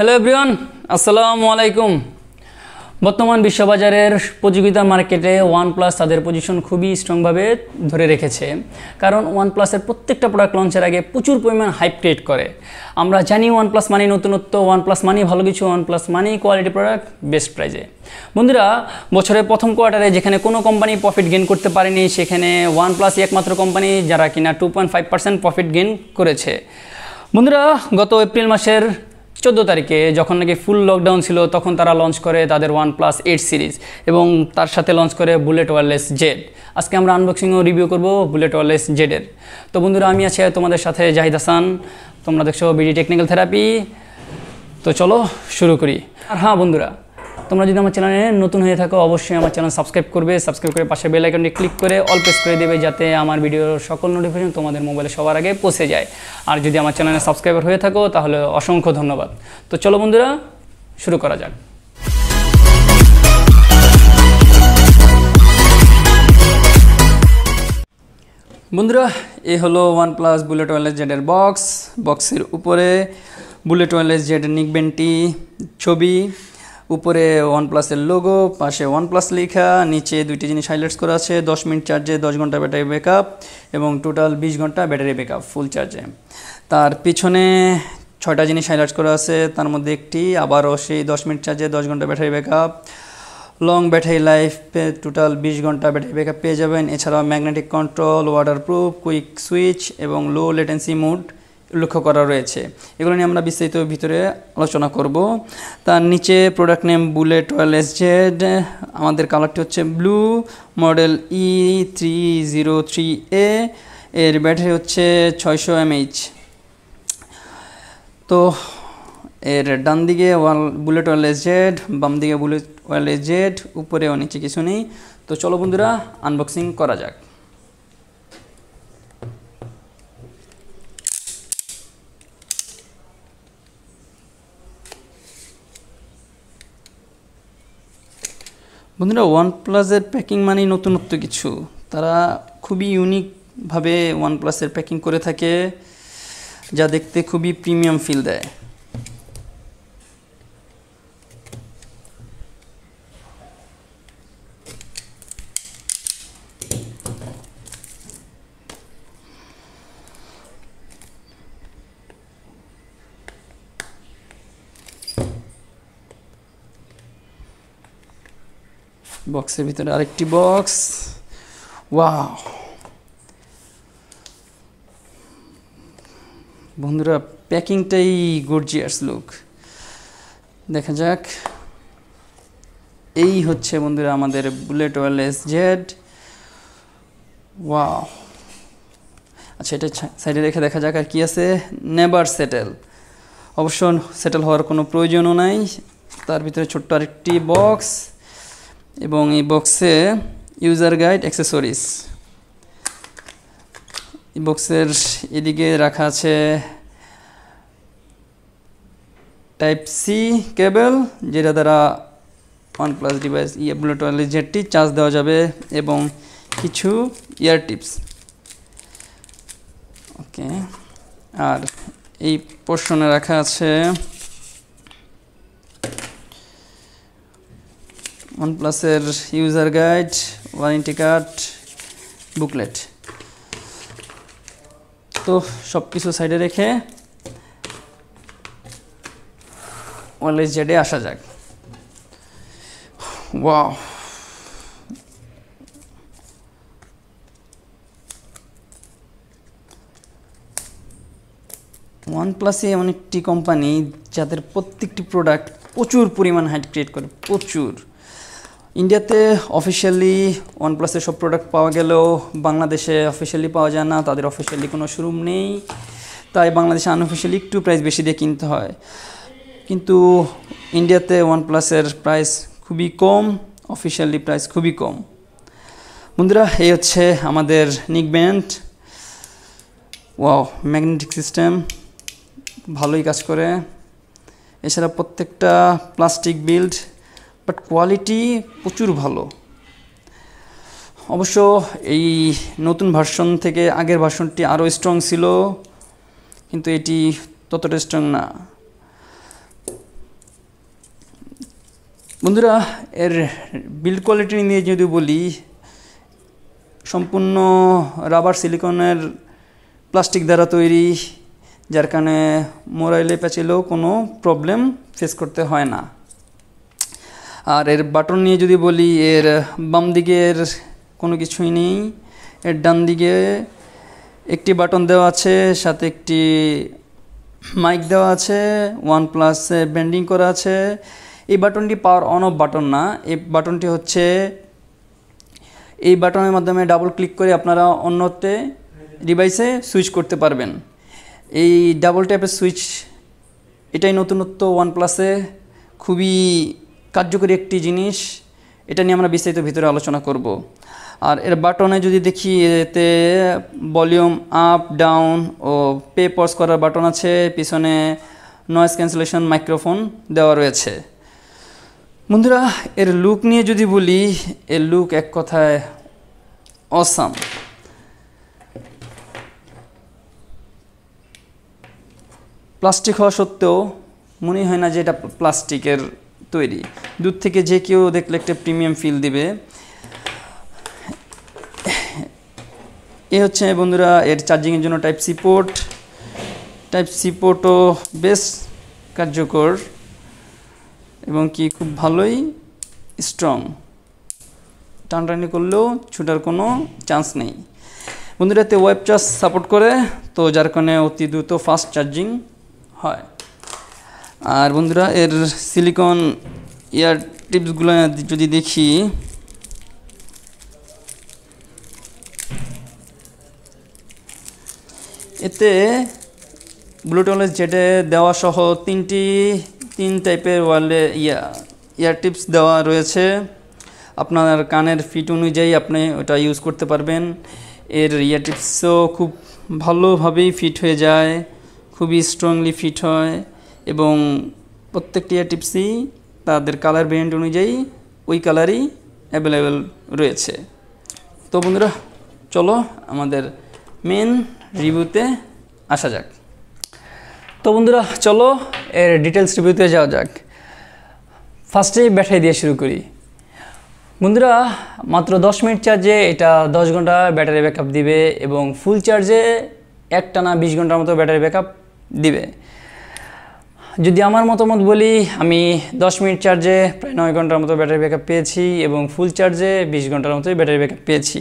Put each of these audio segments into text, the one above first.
Hello everyone আসসালামু আলাইকুম বর্তমান বিশ্ববাজারের প্রতিযোগিতা মার্কেটে ওয়ানপ্লাস তাদের পজিশন খুবই স্ট্রংভাবে ধরে রেখেছে। কারণ ওয়ানপ্লাসের প্রত্যেকটা প্রোডাক্ট লঞ্চের আগে প্রচুর পরিমাণ হাইপ ক্রিয়েট করে। আমরা জানি ওয়ানপ্লাস মানি নতুনত্ব ওয়ানপ্লাস মানি ভালো কিছু ওয়ানপ্লাস মানি কোয়ালিটি প্রোডাক্ট বেস্ট প্রাইজে বন্ধুরা, বছরের প্রথম কোয়ার্টারে যেখানে কোনো কোম্পানি প্রফিট গেন করতে পারেনি, সেখানে ওয়ানপ্লাস একমাত্র কোম্পানি যারা কিনা two point five percent profit gain করেছে। বন্ধুরা, গত এপ্রিল মাসের চোদ্দ তারিখে যখন নাকি ফুল লকডাউন ছিল, তখন তারা লঞ্চ করে তাদের ওয়ান প্লাস এইট সিরিজ এবং তার সাথে লঞ্চ করে বুলেট ওয়ারলেস জেড আজকে আমরা আনবক্সিং ও রিভিউ করব বুলেট ওয়ারলেস জেডের তো বন্ধুরা, আমি আছি তোমাদের সাথে জাহিদ হাসান। তোমরা দেখছ বিডি টেকনিক্যাল থেরাপি তো চলো শুরু করি। আর হ্যাঁ বন্ধুরা তোমরা যদি আমার চ্যানেলে নতুন হয়ে থাকো, অবশ্যই আমার চ্যানেল সাবস্ক্রাইব করবে। সাবস্ক্রাইব করে পাশে বেল আইকনটি ক্লিক করে অল প্রেস করে দেবে যাতে আমার ভিডিওর সকল নোটিফিকেশন তোমাদের মোবাইলে সবার আগে পৌঁছে যায়। আর যদি আমার চ্যানেলে সাবস্ক্রাইবার হয়ে থাকো, তাহলে অসংখ্য ধন্যবাদ। তো চলো বন্ধুরা, শুরু করা যাক। বন্ধুরা এই হলো ওয়ান প্লাস বুলেট ওয়ারলেস জেডের বক্স বক্সের উপরে বুলেট ওয়ারলেস জেডের নিকবেনটি ছবি। উপরে ওয়ান প্লাসের লোগো পাশে ওয়ান প্লাস লেখা, নিচে দুইটি জিনিস হাইলাইটস করা আছে, দশ মিনিট চার্জে দশ ঘণ্টা ব্যাটারি ব্যাকআপ এবং টোটাল বিশ ঘণ্টা ব্যাটারি ব্যাকআপ ফুল চার্জে তার পিছনে ছয়টা জিনিস হাইলাইটস করা আছে, তার মধ্যে একটি, আবারও সেই দশ মিনিট চার্জে দশ ঘণ্টা battery backup long battery life total বিশ ঘণ্টা ব্যাটারি ব্যাকআপ পেয়ে যাবেন। এছাড়াও magnetic control waterproof quick switch এবং লো লেটেন্সি মুড লক্ষ্য করা রয়েছে। এগুলো নিয়ে আমরা বিস্তারিত ভিতরে আলোচনা করব। তার নিচে product name bullet wireless Z আমাদের কালারটি হচ্ছে blue model E three zero three A এর ব্যাটারি হচ্ছে ছয়শো এমএইচ তো এর ডান দিকে ওয়াল বুলেট ওয়েলএস জেড বাম দিকে বুলেট ওয়েলএস জেড উপরে ও নিচে কিছু নেই। তো চলো বন্ধুরা আনবক্সিং করা যাক। বন্ধুরা ওয়ান প্লাসের প্যাকিং মানেই নতুনত্ব কিছু। তারা খুবই ইউনিকভাবে ওয়ান প্লাসের প্যাকিং করে থাকে, যা দেখতে খুবই প্রিমিয়াম ফিল দেয়। বক্সের ভিতরে আরেকটি বক্স ওয়াও বন্ধুরা, প্যাকিংটাই গর্জিয়াস লুক দেখা যাক। এই হচ্ছে বন্ধুরা আমাদের bullet well as Z wow আচ্ছা এটা সাইডে রেখে দেখা যাক আর কি আছে। নেভার সেটেল অবশ্য সেটেল হওয়ার কোনো প্রয়োজনও নাই। তার ভিতরে ছোট্ট আরেকটি বক্স এবং এই বক্সে ইউজার গাইড অ্যাক্সেসরিজ এই বক্সের এদিকে রাখা আছে টাইপ সি কেবল যেটা দ্বারা ওয়ান প্লাস ডিভাইস ইয়ে বুলেট ওয়ারলেস জেটটি চার্জ দেওয়া যাবে এবং কিছু ইয়ার টিপস ওকে আর এই পোর্শনে রাখা আছে ওয়ানপ্লাসের user guide warranty card booklet তো সব কিছু সাইডে রেখে ওয়ারলেস জেডে আসা যাক। ওয়াও ওয়ানপ্লাসে এমন একটি কোম্পানি যাদের প্রত্যেকটি প্রোডাক্ট প্রচুর পরিমাণ হাইট ক্রিয়েট করে, প্রচুর। ইন্ডিয়াতে অফিসিয়ালি ওয়ানপ্লাসের সব প্রোডাক্ট পাওয়া গেলেও বাংলাদেশে অফিসিয়ালি পাওয়া যায় না, তাদের অফিসিয়ালি কোনো শোরুম নেই। তাই বাংলাদেশে আনঅফিসিয়ালি একটু প্রাইস বেশি দিয়ে কিনতে হয়। কিন্তু ইন্ডিয়াতে ওয়ানপ্লাসের প্রাইস খুবই কম অফিসিয়ালি প্রাইস খুবই কম। বন্ধুরা, এই হচ্ছে আমাদের নিক ব্যান্ড ওয়াও ম্যাগনেটিক সিস্টেম ভালোই কাজ করে। এছাড়া প্রত্যেকটা প্লাস্টিক বিল্ড বাট কোয়ালিটি প্রচুর ভালো। অবশ্য এই নতুন ভার্সন থেকে আগের ভার্সনটি আরও স্ট্রং ছিল, কিন্তু এটি ততটা স্ট্রং না। বন্ধুরা, এর বিল্ড কোয়ালিটি নিয়ে যদি বলি, সম্পূর্ণ রাবার সিলিকনের প্লাস্টিক দ্বারা তৈরি, যার কারণে মোবাইলে প্যাচেলেও কোনো প্রবলেম ফেস করতে হয় না। আর এর বাটন নিয়ে যদি বলি, এর বাম দিকের কোনো কিছুই নেই। এর ডান দিকে একটি বাটন দেওয়া আছে, সাথে একটি মাইক দেওয়া আছে ওয়ান প্লাসে ব্যান্ডিং করা আছে। এই বাটনটি পাওয়ার অন অফ বাটন না, এই বাটনটি হচ্ছে, এই বাটনের মাধ্যমে ডাবল ক্লিক করে আপনারা অন্যতে ডিভাইসে সুইচ করতে পারবেন। এই ডাবল ট্যাপের সুইচ, এটাই নতুনত্ব ওয়ান প্লাসে খুবই কার্যকরী একটি জিনিস, এটা নিয়ে আমরা বিস্তারিত ভিতরে আলোচনা করব। আর এর বাটনে যদি দেখি, এতে ভলিউম আপ, ডাউন ও পে পজ করার বাটন আছে। পিছনে নয়েজ ক্যান্সেলেশন মাইক্রোফোন দেওয়া রয়েছে। বন্ধুরা, এর লুক নিয়ে যদি বলি, এর লুক এক কথায় অসাম প্লাস্টিক হওয়া সত্ত্বেও মনে হয় না যে এটা প্লাস্টিকের তৈরি। দূর থেকে যে কেউ দেখলে একটা প্রিমিয়াম ফিল দিবে। এ হচ্ছে বন্ধুরা, এর চার্জিংয়ের জন্য type C port type C পোর্টও বেশ কার্যকর এবং কি খুব ভালোই স্ট্রং টানটানি করলেও ছুটার কোনো চান্স নেই। বন্ধুরা, এতে ওয়েব চার্জ সাপোর্ট করে, তো যার কারণে অতি দ্রুত ফাস্ট চার্জিং হয়। আর বন্ধুরা, এর সিলিকন ইয়ার টিপসগুলো যদি দেখি। এতে ব্লুটুথ জেটে দেওয়া সহ তিনটি, তিন টাইপের ওয়ালে ইয়া ইয়ার টিপস দেওয়া রয়েছে। আপনার কানের ফিট অনুযায়ী আপনি ওটা ইউজ করতে পারবেন। এর ইয়ার টিপসও খুব ভালোভাবেই ফিট হয়ে যায়, খুবই স্ট্রংলি ফিট হয়। এবং প্রত্যেকটি টিপসই তাদের কালার ভেরিয়েন্ট অনুযায়ী ওই কালারই অ্যাভেলেবেল রয়েছে। তো বন্ধুরা, চলো আমাদের মেন রিভিউতে আসা যাক। তো বন্ধুরা, চলো এর ডিটেলস রিভিউতে যাওয়া যাক। ফার্স্টেই ব্যাটারি দিয়ে শুরু করি। বন্ধুরা, মাত্র দশ মিনিট চার্জে এটা দশ ঘণ্টা ব্যাটারি ব্যাকআপ দিবে এবং ফুল চার্জে একটানা বিশ ঘণ্টার মতো ব্যাটারি ব্যাকআপ দিবে। যদি আমার মতামত বলি, আমি দশ মিনিট চার্জে প্রায় নয় ঘণ্টার মতো ব্যাটারি ব্যাকআপ পেয়েছি এবং ফুল চার্জে বিশ ঘণ্টার মতোই ব্যাটারি ব্যাকআপ পেয়েছি।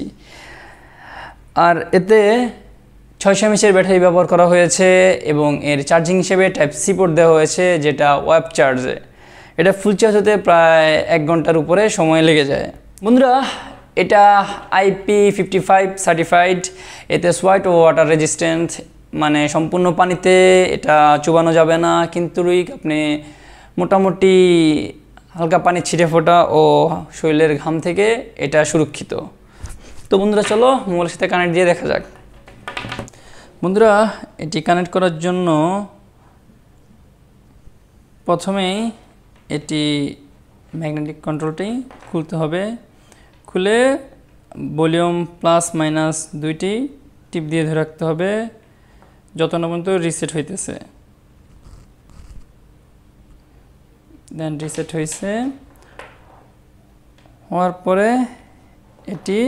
আর এতে ছয়শো এমএসের ব্যাটারি ব্যবহার করা হয়েছে এবং এর চার্জিং হিসেবে টাইপ সি পোর্ট দেওয়া হয়েছে, যেটা ওয়েব চার্জে এটা ফুল চার্জ হতে প্রায় এক ঘণ্টার উপরে সময় লেগে যায়। বন্ধুরা, এটা আইপি ফিফটি ফাইভ সার্টিফাইড এতে সোয়াইট ও ওয়াটার রেজিস্ট্যান্ট মানে সম্পূর্ণ পানিতে এটা চুবানো যাবে না, কিন্তু রুই আপনি মোটামুটি হালকা পানি ছিটে ফোটা ও শরীরের ঘাম থেকে এটা সুরক্ষিত। তো বন্ধুরা চলো মোবাইলের সাথে কানেক্ট দিয়ে দেখা যাক। বন্ধুরা এটি কানেক্ট করার জন্য প্রথমেই এটি ম্যাগনেটিক কন্ট্রোলটি খুলতে হবে। খুলে ভলিউম প্লাস মাইনাস দুইটি টিপ দিয়ে ধরে রাখতে হবে। যত না পর্যন্ত রিসেট হইতেছে। দেন রিসেট হয়েছে হওয়ার পরে এটি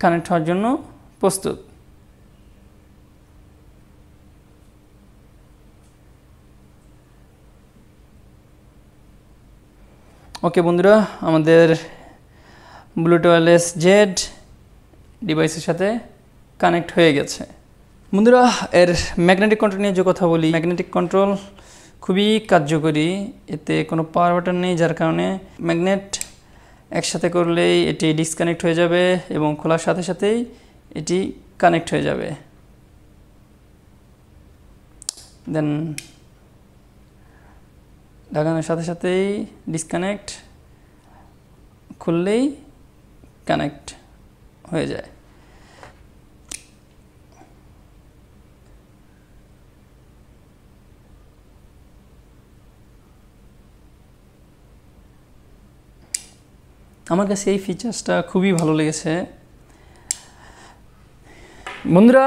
কানেক্ট হওয়ার জন্য প্রস্তুত। ওকে বন্ধুরা, আমাদের ব্লুটুথ ওয়ারলেস জেড ডিভাইসের সাথে কানেক্ট হয়ে গেছে। বন্ধুরা, এর ম্যাগনেটিক কন্ট্রোল নিয়ে যে কথা বলি ম্যাগনেটিক কন্ট্রোল খুবই কার্যকরী। এতে কোনো পাওয়ার বাটন নেই, যার কারণে ম্যাগনেট একসাথে করলেই এটি ডিসকানেক্ট হয়ে যাবে এবং খোলার সাথে সাথেই এটি কানেক্ট হয়ে যাবে। দেন লাগানোর সাথে সাথেই ডিসকানেক্ট খুললেই কানেক্ট হয়ে যায়। আমার কাছে এই ফিচার্সটা খুবই ভালো লেগেছে। বন্ধুরা,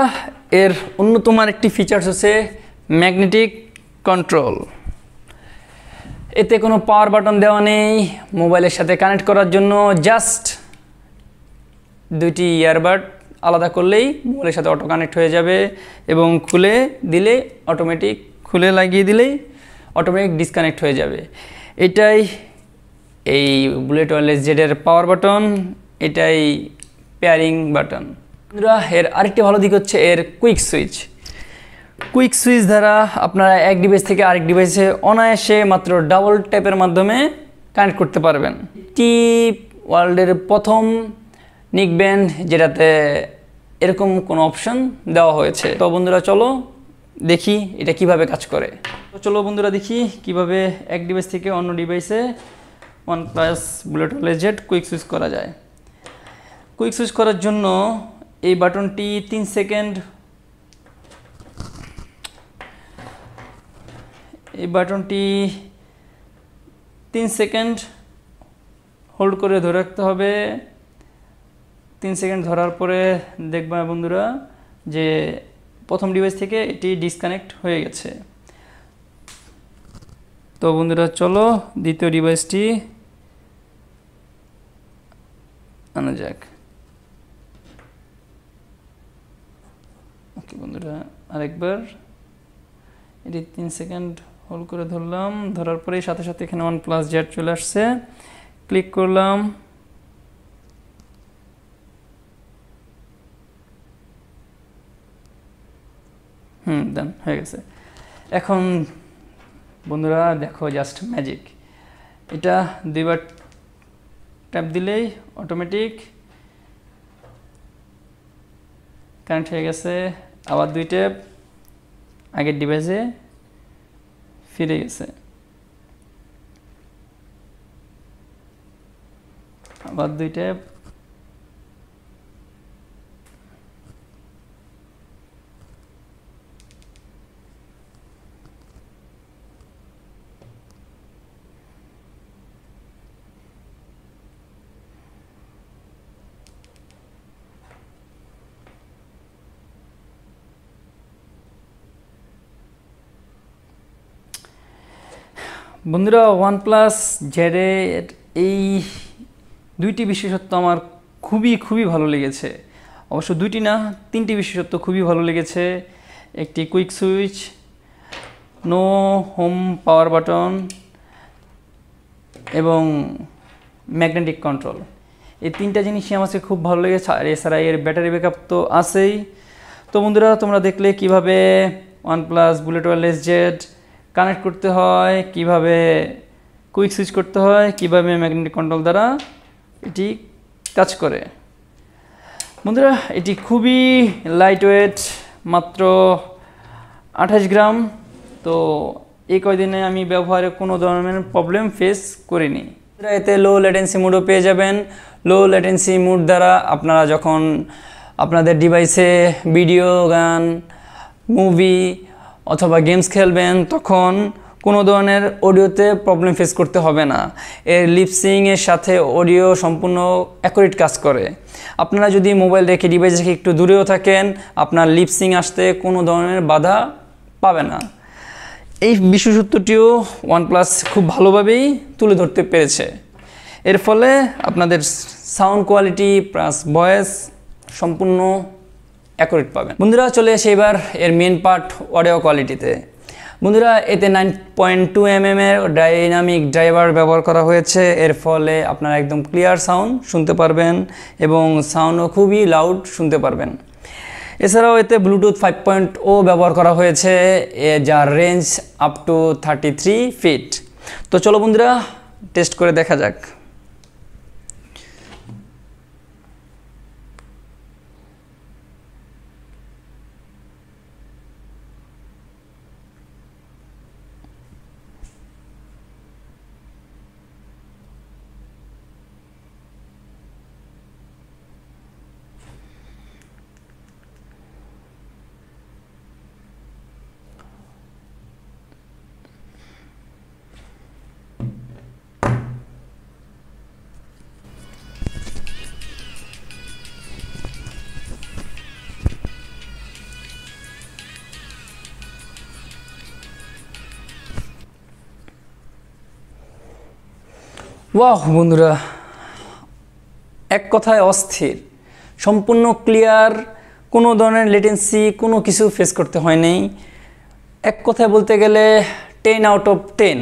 এর অন্যতম একটি ফিচার্স হচ্ছে ম্যাগনেটিক কন্ট্রোল এতে কোনো পাওয়ার বাটন দেওয়া নেই মোবাইলের সাথে কানেক্ট করার জন্য জাস্ট দুইটি ইয়ারবাড আলাদা করলেই মোবাইলের সাথে অটো কানেক্ট হয়ে যাবে এবং খুলে দিলে অটোমেটিক খুলে লাগিয়ে দিলেই অটোমেটিক ডিসকানেক্ট হয়ে যাবে। এটাই এই বুলেট ওয়ারলেস জেডের পাওয়ার বাটন এটাই পেয়ারিং বাটন এর আরেকটি ভালো দিক হচ্ছে এর কুইক সুইচ কুইক সুইচ দ্বারা আপনারা এক ডিভাইস থেকে আরেক ডিভাইসে অনায়াসে মাত্র ডাবল ট্যাপের মাধ্যমে কানেক্ট করতে পারবেন। টি ওয়ার্ল্ডের প্রথম নিক ব্যান্ড যেটাতে এরকম কোনো অপশন দেওয়া হয়েছে। তো বন্ধুরা, চলো দেখি এটা কীভাবে কাজ করে। তো চলো বন্ধুরা, দেখি কীভাবে এক ডিভাইস থেকে অন্য ডিভাইসে ওয়ান প্লাস বুলেট লেজেট কুইক সুইচ করা যায়। কুইক সুইচ করার জন্য এই বাটনটি তিন সেকেন্ড, এই বাটনটি তিন সেকেন্ড হোল্ড করে ধরে রাখতে হবে। তিন সেকেন্ড ধরার পরে দেখবা বন্ধুরা যে প্রথম ডিভাইস থেকে এটি ডিসকানেক্ট হয়ে গেছে। তো বন্ধুরা চলো দ্বিতীয় ডিভাইসটি আনা যাক। ওকে বন্ধুরা, আরেকবার। এটি তিন সেকেন্ড হোল্ড করে ধরলাম। ধরার পরেই সাথে সাথে এখানে ওয়ান প্লাস জেড চলে আসছে। ক্লিক করলাম। হুম দেন হয়ে গেছে। এখন বন্ধুরা, দেখো জাস্ট ম্যাজিক এটা দুইবার ট্যাপ দিলেই অটোমেটিক কানেক্ট হয়ে গেছে, আবার দুই ট্যাপ আগের ডিভাইসে ফিরে গেছে। আবার দুই ট্যাপ বন্ধুরা ওয়ানপ্লাস জেডে এই দুইটি বিশেষত্ব আমার খুবই খুবই ভালো লেগেছে। অবশ্য দুইটি না, তিনটি বিশেষত্ব খুবই ভালো লেগেছে। একটি quick switch no home power button এবং ম্যাগনেটিক কন্ট্রোল এই তিনটা জিনিসই আমার কাছে খুব ভালো লেগেছে, আর এছাড়া এর ব্যাটারি ব্যাকআপ তো আছেই। তো বন্ধুরা, তোমরা দেখলে কীভাবে OnePlus bullet wireless Z connect করতে হয়, কীভাবে কুইক সুইচ করতে হয়, কীভাবে ম্যাগনেটিক কন্ট্রোল দ্বারা এটি কাজ করে। বন্ধুরা, এটি খুবই লাইট ওয়েট মাত্র আঠাশ গ্রাম, তো এই কয়দিনে আমি ব্যবহারে কোনো ধরনের প্রবলেম ফেস করিনি। এতে লো ল্যাটেন্সি মুডও পেয়ে যাবেন। লো ল্যাটেন্সি মুড দ্বারা আপনারা যখন আপনাদের ডিভাইসে ভিডিও গান মুভি অথবা গেমস খেলবেন, তখন কোনো ধরনের অডিওতে প্রবলেম ফেস করতে হবে না। এর লিপসিংয়ের সাথে অডিও সম্পূর্ণ অ্যাকুরেট কাজ করে। আপনারা যদি মোবাইল রেখে ডিভাইস রেখে একটু দূরেও থাকেন, আপনার লিপসিং আসতে কোনো ধরনের বাধা পাবে না। এই বিশেষত্বটিও ওয়ানপ্লাস খুব ভালোভাবেই তুলে ধরতে পেরেছে। এর ফলে আপনাদের সাউন্ড কোয়ালিটি প্লাস ভয়েস সম্পূর্ণ অ্যাকুরেট পাবেন। বন্ধুরা, চলে আসে এবার এর মেন পার্ট অডিও কোয়ালিটিতে বন্ধুরা, এতে নাইন পয়েন্ট টু এম এর ডাইনামিক ড্রাইভার ব্যবহার করা হয়েছে। এর ফলে আপনারা একদম ক্লিয়ার সাউন্ড শুনতে পারবেন এবং সাউন্ডও খুবই লাউড শুনতে পারবেন। এছাড়াও এতে ব্লুটুথ ফাইভ পয়েন্ট ও ব্যবহার করা হয়েছে, এ যার range up to thirty three feet তো চলো বন্ধুরা টেস্ট করে দেখা যাক। ওয়াহ, বন্ধুরা, এক কথায় অস্থির। সম্পূর্ণ ক্লিয়ার কোনো ধরনের লেটেন্সি কোনো কিছু ফেস করতে হয় নাই। এক কথায় বলতে গেলে ten out of ten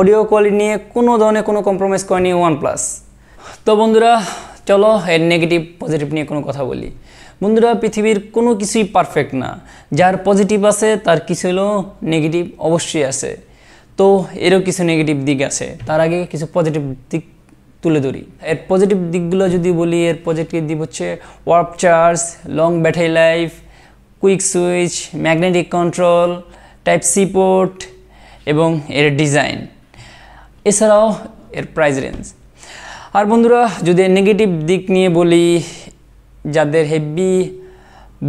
audio quality নিয়ে কোনো ধরনের কোনো কম্প্রোমাইজ করেনি ওয়ান প্লাস তো বন্ধুরা, চলো এর নেগেটিভ পজিটিভ নিয়ে কোনো কথা বলি। বন্ধুরা, পৃথিবীর কোনো কিছুই পারফেক্ট না। যার পজিটিভ আছে, তার কিছু হলো নেগেটিভ অবশ্যই আছে। তো এরও কিছু নেগেটিভ দিক আছে। তার আগে কিছু পজিটিভ দিক তুলে ধরি। এর পজিটিভ দিকগুলো যদি বলি, এর পজিটিভ দিক হচ্ছে warp charge long battery life quick switch magnetic control type C port এবং এর ডিজাইন এছাড়াও এর প্রাইস রেঞ্জ আর বন্ধুরা, যদি নেগেটিভ দিক নিয়ে বলি, যাদের হেভি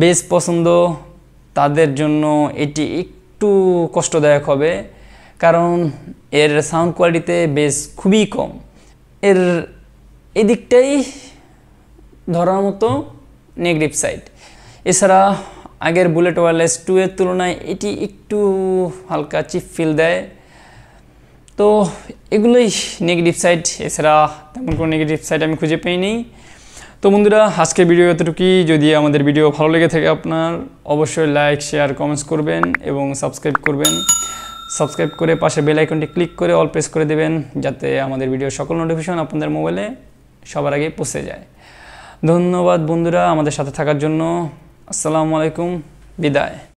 বেস পছন্দ, তাদের জন্য এটি একটু কষ্টদায়ক হবে। কারণ এর সাউন্ড কোয়ালিটিতে বেশ খুবই কম। এর এদিকটাই ধরার মতো নেগেটিভ সাইড এছাড়া আগের বুলেট ওয়ারলেস টু এর তুলনায় এটি একটু হালকা চিপ ফিল দেয়। তো এগুলোই নেগেটিভ সাইড এছাড়া তেমন কোনো নেগেটিভ সাইড আমি খুঁজে পাইনি। তো বন্ধুরা, আজকের ভিডিও এতটুকুই। যদি আমাদের ভিডিও ভালো লেগে থাকে আপনার, অবশ্যই লাইক শেয়ার কমেন্টস করবেন এবং সাবস্ক্রাইব করবেন। সাবস্ক্রাইব করে পাশে বেল আইকনটি ক্লিক করে অল প্রেস করে দেবেন, যাতে আমাদের ভিডিও সকল নোটিফিকেশন আপনাদের মোবাইলে সবার আগে পৌঁছে যায়। ধন্যবাদ বন্ধুরা আমাদের সাথে থাকার জন্য। আসসালামু আলাইকুম, বিদায়।